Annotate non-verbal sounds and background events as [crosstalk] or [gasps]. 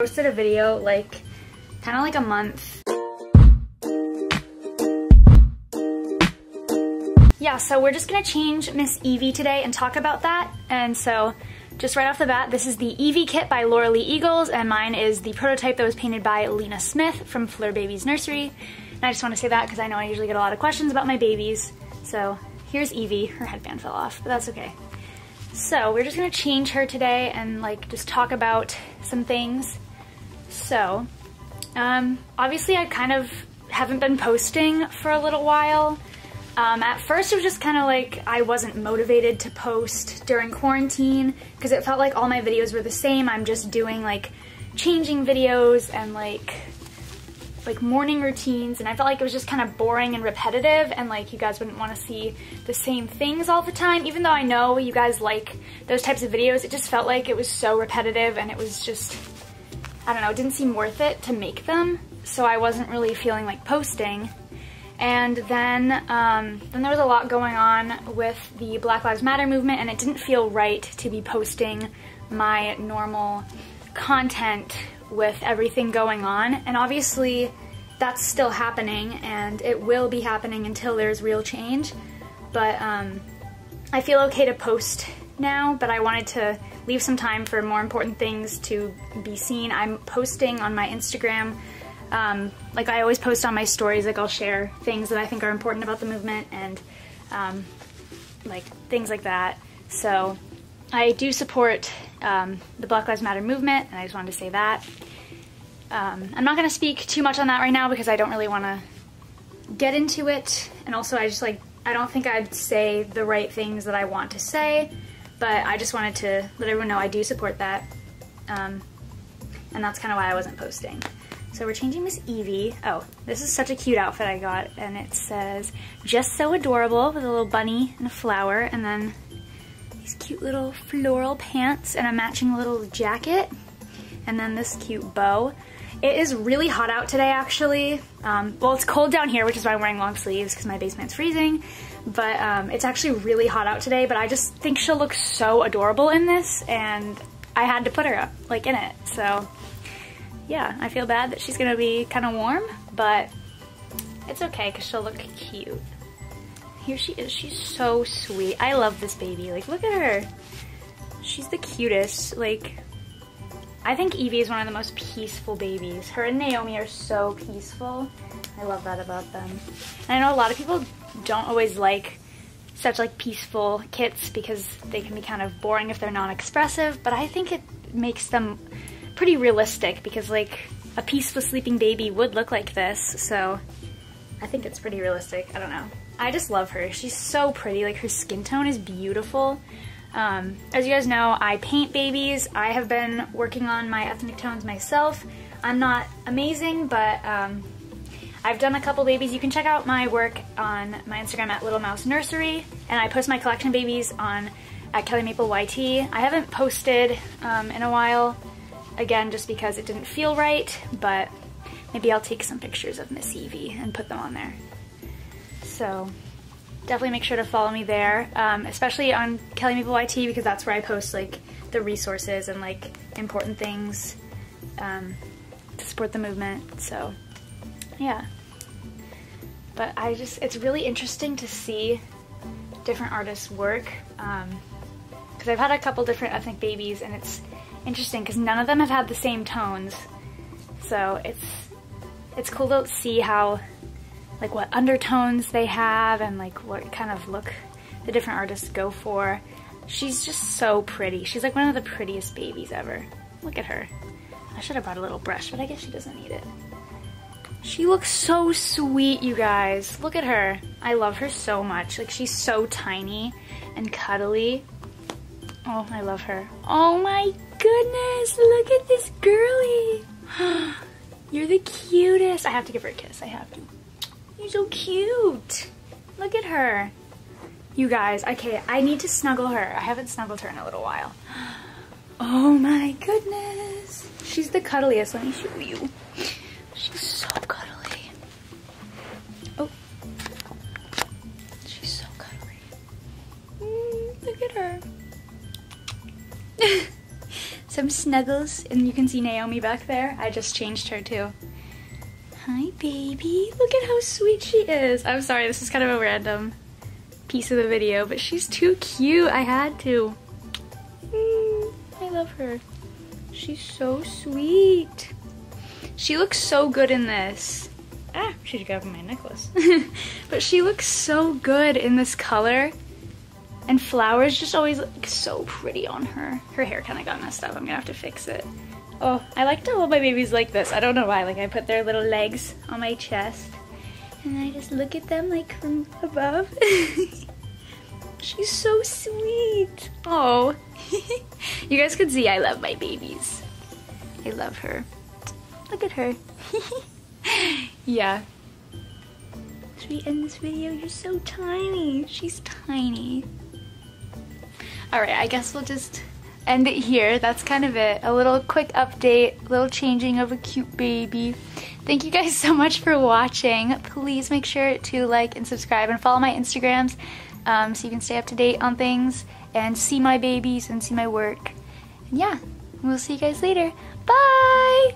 posted a video like kind of like a month. Yeah, so we're just gonna change Miss Evie today and talk about that. And so just right off the bat, this is the Evie kit by Laura Lee Eagles and mine is the prototype that was painted by Lena Smith from Fleur Babies Nursery. And I just wanna say that because I know I usually get a lot of questions about my babies. So here's Evie, her headband fell off, but that's okay. So we're just gonna change her today and like just talk about some things. So, um, obviously I kind of haven't been posting for a little while. Um, at first it was just kind of like I wasn't motivated to post during quarantine because it felt like all my videos were the same. I'm just doing like changing videos and like like morning routines and I felt like it was just kind of boring and repetitive and like you guys wouldn't want to see the same things all the time even though I know you guys like those types of videos it just felt like it was so repetitive and it was just I don't know it didn't seem worth it to make them so I wasn't really feeling like posting and then um, then there was a lot going on with the Black Lives Matter movement and it didn't feel right to be posting my normal content with everything going on. And obviously that's still happening and it will be happening until there's real change. But um, I feel okay to post now, but I wanted to leave some time for more important things to be seen. I'm posting on my Instagram, um, like I always post on my stories, like I'll share things that I think are important about the movement and um, like things like that. So I do support um, the Black Lives Matter movement, and I just wanted to say that. Um, I'm not going to speak too much on that right now because I don't really want to get into it, and also I just like, I don't think I'd say the right things that I want to say, but I just wanted to let everyone know I do support that, um, and that's kind of why I wasn't posting. So we're changing Miss Evie. Oh, this is such a cute outfit I got, and it says, just so adorable, with a little bunny and a flower, and then these cute little floral pants and a matching little jacket. And then this cute bow. It is really hot out today actually. Um, well, it's cold down here, which is why I'm wearing long sleeves because my basement's freezing. But um, it's actually really hot out today, but I just think she'll look so adorable in this and I had to put her up, like in it. So yeah, I feel bad that she's gonna be kind of warm, but it's okay because she'll look cute. Here she is. She's so sweet. I love this baby. Like, look at her. She's the cutest. Like, I think Evie is one of the most peaceful babies. Her and Naomi are so peaceful. I love that about them. And I know a lot of people don't always like such like peaceful kits because they can be kind of boring if they're non-expressive, but I think it makes them pretty realistic because like a peaceful sleeping baby would look like this, so I think it's pretty realistic. I don't know. I just love her. She's so pretty. Like her skin tone is beautiful. Um, as you guys know, I paint babies. I have been working on my ethnic tones myself. I'm not amazing, but um, I've done a couple babies. You can check out my work on my Instagram at Little Mouse Nursery, and I post my collection babies on at Kelli Maple YT. I haven't posted um, in a while, again, just because it didn't feel right, but maybe I'll take some pictures of Miss Evie and put them on there. So definitely make sure to follow me there, um, especially on Kelli Maple YT because that's where I post like the resources and like important things um, to support the movement. So yeah. But I just, it's really interesting to see different artists work because um, I've had a couple different ethnic babies and it's interesting because none of them have had the same tones. So it's, it's cool to see how like what undertones they have and like what kind of look the different artists go for. She's just so pretty. She's like one of the prettiest babies ever. Look at her. I should have brought a little brush, but I guess she doesn't need it. She looks so sweet, you guys. Look at her. I love her so much. Like, she's so tiny and cuddly. Oh, I love her. Oh my goodness, look at this girly. [gasps] You're the cutest. I have to give her a kiss, I have to. You're so cute. Look at her. You guys, okay, I need to snuggle her. I haven't snuggled her in a little while. [gasps] Oh my goodness. She's the cuddliest. Let me show you. She's Some Snuggles, and you can see Naomi back there. I just changed her too. Hi, baby. Look at how sweet she is. I'm sorry, this is kind of a random piece of the video, but she's too cute. I had to. Mm, I love her. She's so sweet. She looks so good in this. Ah, she's grabbing my necklace. [laughs] but she looks so good in this color. And flowers just always look so pretty on her. Her hair kind of got messed up. I'm gonna have to fix it. Oh, I like to hold my babies like this. I don't know why. Like I put their little legs on my chest. And I just look at them like from above. [laughs] She's so sweet. Oh. [laughs] you guys could see I love my babies. I love her. Look at her. [laughs] yeah. Should we end this video? You're so tiny. She's tiny. Alright, I guess we'll just end it here. That's kind of it. A little quick update, a little changing of a cute baby. Thank you guys [laughs] so much for watching. Please make sure to like and subscribe and follow my Instagrams um, so you can stay up to date on things and see my babies and see my work. And yeah, we'll see you guys later. Bye!